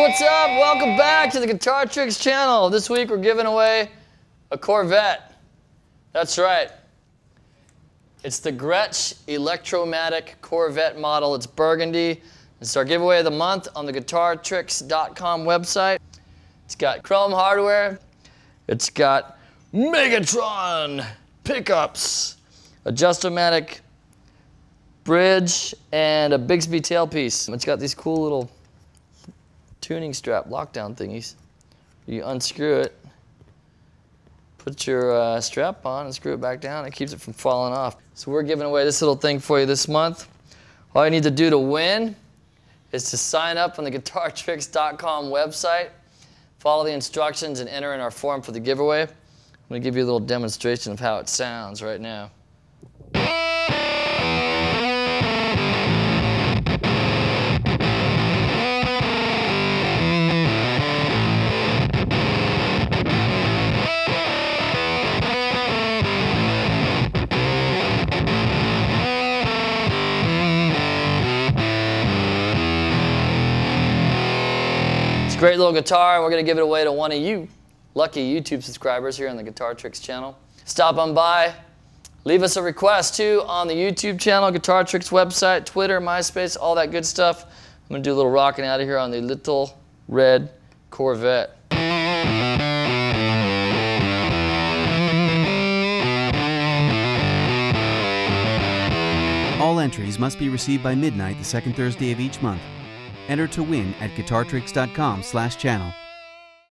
What's up? Welcome back to the Guitar Tricks channel. This week we're giving away a Corvette. That's right. It's the Gretsch Electromatic Corvette model. It's burgundy. It's our giveaway of the month on the GuitarTricks.com website. It's got chrome hardware. It's got Megatron pickups, Adjustomatic bridge, and a Bigsby tailpiece. It's got these cool little tuning strap lockdown thingies. You unscrew it, put your uh, strap on and screw it back down. It keeps it from falling off. So we're giving away this little thing for you this month. All you need to do to win is to sign up on the GuitarTricks.com website, follow the instructions, and enter in our form for the giveaway. I'm to give you a little demonstration of how it sounds right now. Great little guitar, and we're going to give it away to one of you lucky YouTube subscribers here on the Guitar Tricks channel. Stop on by, leave us a request too on the YouTube channel, Guitar Tricks website, Twitter, MySpace, all that good stuff. I'm going to do a little rocking out of here on the little red Corvette. All entries must be received by midnight the second Thursday of each month. Enter to win at guitartricks.com/channel.